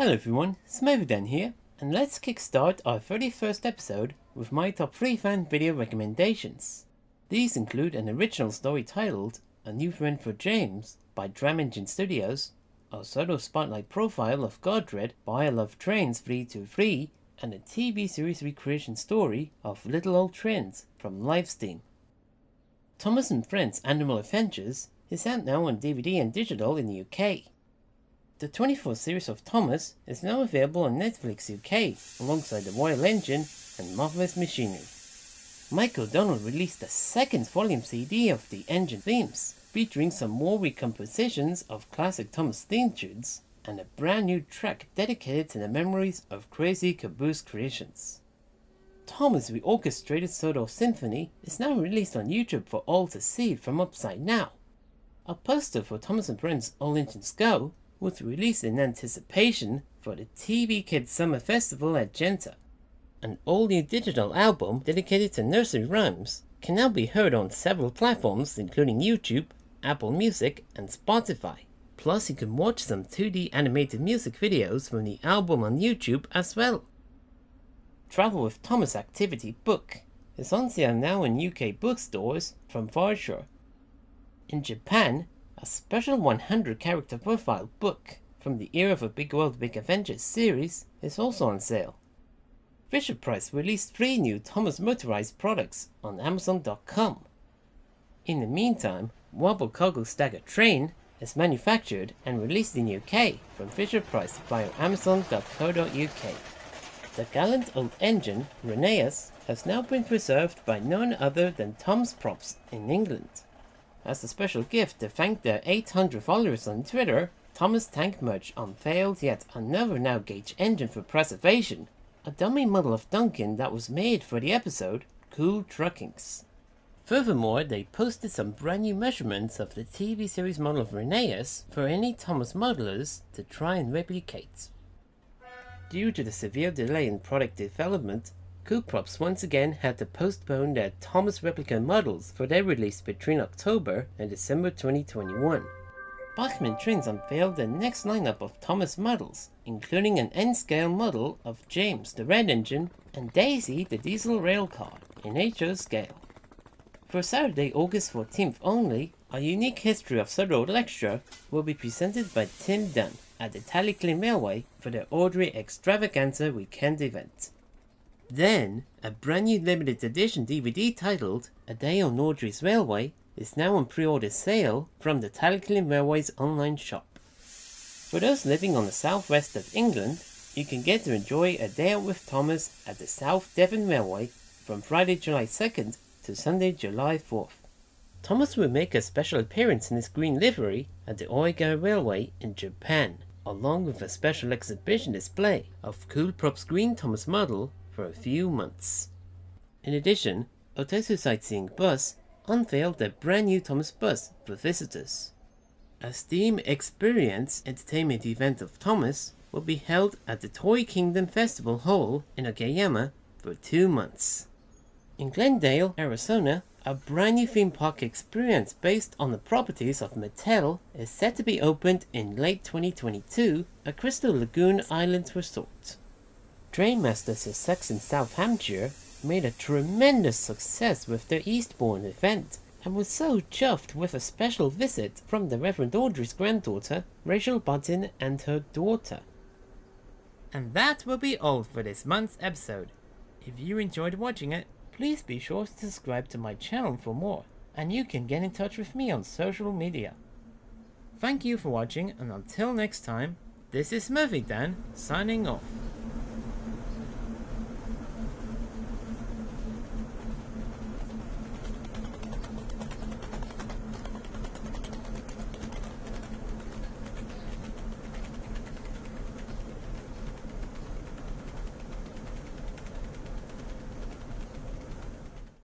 Hello everyone, Smurfydan here, and let's kickstart our 31st episode with my top 3 fan video recommendations. These include an original story titled A New Friend for James by Tram Engine Studios, a solo spotlight profile of Godred by I Love Trains 323, and a TV series recreation story of Little Old Twins from Livesteam. Thomas and Friends Animal Adventures is out now on DVD and digital in the UK. The 24 series of Thomas is now available on Netflix UK alongside The Royal Engine and Marvelous Machinery. Mike O'Donnell released a second volume CD of the engine themes, featuring some more recompositions of classic Thomas theme tunes and a brand new track dedicated to the memories of crazy caboose creations. Thomas' reorchestrated solo symphony is now released on YouTube for all to see from Upside Now. A poster for Thomas and Friends All Engines Go was released in anticipation for the TV Kids Summer Festival at Genta. An all-new digital album dedicated to nursery rhymes can now be heard on several platforms including YouTube, Apple Music, and Spotify. Plus, you can watch some 2D animated music videos from the album on YouTube as well. Travel with Thomas Activity Book is on sale now in UK bookstores from Varsho. In Japan, a special 100 character profile book from the Era of a Big World Big Adventures series is also on sale. Fisher Price released three new Thomas motorized products on Amazon.com. In the meantime, Wobble Cargo Stagger Train is manufactured and released in UK from Fisher Price via Amazon.co.uk. The gallant old engine, Rheneas, has now been preserved by none other than Tom's Props in England. As a special gift to thank their 800 followers on Twitter, Thomas Tank Merch unveiled yet another narrow gauge engine for preservation, a dummy model of Duncan that was made for the episode Cool Truckings. Furthermore, they posted some brand new measurements of the TV series model of Rheneas for any Thomas modelers to try and replicate. Due to the severe delay in product development, Props once again had to postpone their Thomas replica models for their release between October and December 2021. Bachmann Trains unveiled the next lineup of Thomas models, including an N-scale model of James the Red Engine and Daisy the Diesel Railcar in HO scale. For Saturday, August 14th only, a unique history of Sodor lecture will be presented by Tim Dunn at the Talyllyn Railway for the Awdry Extravaganza weekend event. Then, a brand new limited edition DVD titled A Day on Awdry's Railway is now on pre-order sale from the Talyllyn Railway's online shop. For those living on the southwest of England, you can get to enjoy a day out with Thomas at the South Devon Railway from Friday, July 2nd to Sunday, July 4th. Thomas will make a special appearance in his green livery at the Oigawa Railway in Japan, along with a special exhibition display of Cool Props Green Thomas model for a few months. In addition, Otosu Sightseeing Bus unveiled their brand new Thomas bus for visitors. A Steam Experience entertainment event of Thomas will be held at the Toy Kingdom Festival Hall in Okayama for two months. In Glendale, Arizona, a brand new theme park experience based on the properties of Mattel is set to be opened in late 2022 at Crystal Lagoon Island Resort. Trainmaster Sussex in South Hampshire made a tremendous success with their Eastbourne event and was so chuffed with a special visit from the Reverend Awdry's granddaughter, Rachel Button, and her daughter. And that will be all for this month's episode. If you enjoyed watching it, please be sure to subscribe to my channel for more, and you can get in touch with me on social media. Thank you for watching, and until next time, this is SmurfyDan, signing off.